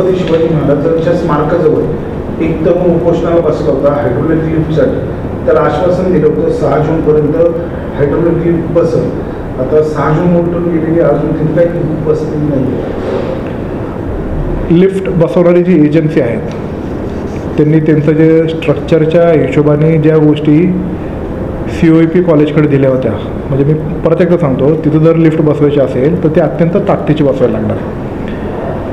छत्रपती शिवाजी महाराजांच्या स्मारकाजवळ एक तरुण उपोषणाला बसला होता हायड्रोलिक लिफ्टसाठी त्याला आश्वासन दिलं होतं सहा जूनपर्यंत हायड्रोलिक लिफ्ट बसल. आता सहा जून उलटून गेलेली अजून तिथे काही लिफ्ट बसलेली नाही लिफ्ट बसवणारी जी एजन्सी आहेत त्यांनी त्यांचं जे स्ट्रक्चरच्या हिशोबाने ज्या गोष्टी सी ओ पी कॉलेजकडे दिल्या होत्या म्हणजे मी परत एकदा सांगतो तिथं जर लिफ्ट बसवायची असेल तर ते अत्यंत ताकदीची बसवायला लागणार.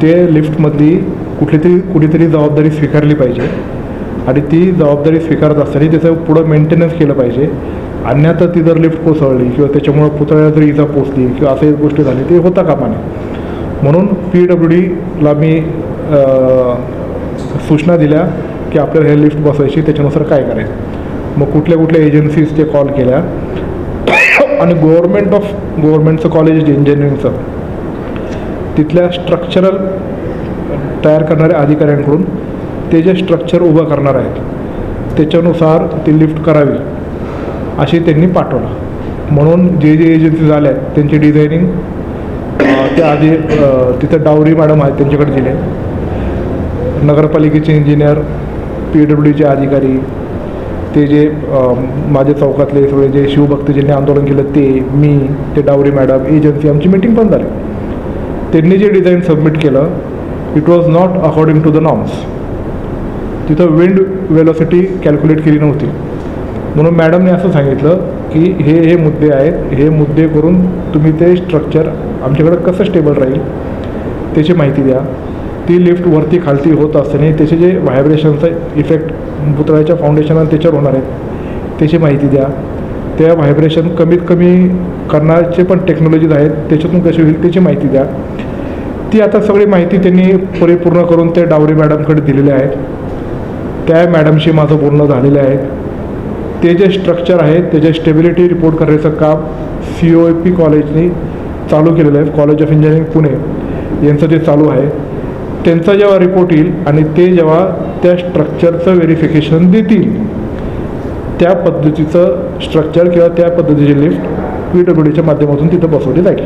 ते लिफ्टमधली कुठली तरी कुठेतरी जबाबदारी स्वीकारली पाहिजे. आणि ती जबाबदारी स्वीकारत असताना त्याचं पुढं मेंटेनन्स केलं पाहिजे. अन्यथा ती जर लिफ्ट कोसळली किंवा त्याच्यामुळं पुतळ्याला जर इजा पोचली किंवा असे गोष्टी झाली ते होता कामा नये. म्हणून पी डब्ल्यू डीला मी सूचना दिल्या की आपल्याला हे लिफ्ट बसवायची त्याच्यानुसार काय करायचं. मग कुठल्या कुठल्या एजन्सीज ते कॉल केल्या. आणि गव्हर्मेंट ऑफ गव्हर्मेंटचं कॉलेज इंजिनिअरिंगचं तिथल्या स्ट्रक्चरल तयार करणाऱ्या अधिकाऱ्यांकडून ते जे स्ट्रक्चर उभं करणार आहेत त्याच्यानुसार ती लिफ्ट करावी अशी त्यांनी पाठवलं. म्हणून जे जे एजन्सी झाल्या आहेत त्यांची डिझायनिंग त्या आधी तिथं डावरी मॅडम आहेत त्यांच्याकडे दिले. नगरपालिकेचे इंजिनियर पी डब्ल्यू डीचे अधिकारी ते जे माझ्या चौकातले सगळे जे शिवभक्त ज्यांनी आंदोलन केलं ते मी ते डावरी मॅडम एजन्सी आमची मीटिंग पण झाली. त्यांनी जे डिझाईन सबमिट केलं it was not according to the norms तिथं विंड वेलॉसिटी कॅल्क्युलेट केली नव्हती म्हणून मॅडमने असं सांगितलं की हे हे मुद्दे आहेत हे मुद्दे करून तुम्ही ते स्ट्रक्चर आमच्याकडं कसं स्टेबल राहील त्याची माहिती द्या ती लिफ्ट वरती खालती होत असताना त्याचे जे व्हायब्रेशनचा इफेक्ट पुतळ्याच्या फाउंडेशनला त्याच्यावर होणार आहेत त्याची माहिती द्या त्या व्हायब्रेशन कमीत कमी करण्याचे पण टेक्नॉलॉजीज आहेत त्याच्यातून कशी होईल त्याची माहिती द्या ती आता सगळी माहिती त्यांनी परिपूर्ण करून ते डावरी मॅडमकडे दिलेले आहेत. त्या मॅडमशी माझं बोलणं झालेलं आहे. ते जे स्ट्रक्चर आहे त्याचे स्टेबिलिटी रिपोर्ट करण्याचं काम सी ओ पी कॉलेजने चालू केलेलं आहे. कॉलेज ऑफ इंजिनिअरिंग पुणे यांचं ते चालू आहे त्यांचा जेव्हा रिपोर्ट येईल आणि ते जेव्हा त्या स्ट्रक्चरचं व्हेरिफिकेशन देतील त्या पद्धतीचं स्ट्रक्चर किंवा त्या पद्धतीची लिफ्ट पी डब्ल्यू डीच्या माध्यमातून तिथं बसवली जाईल.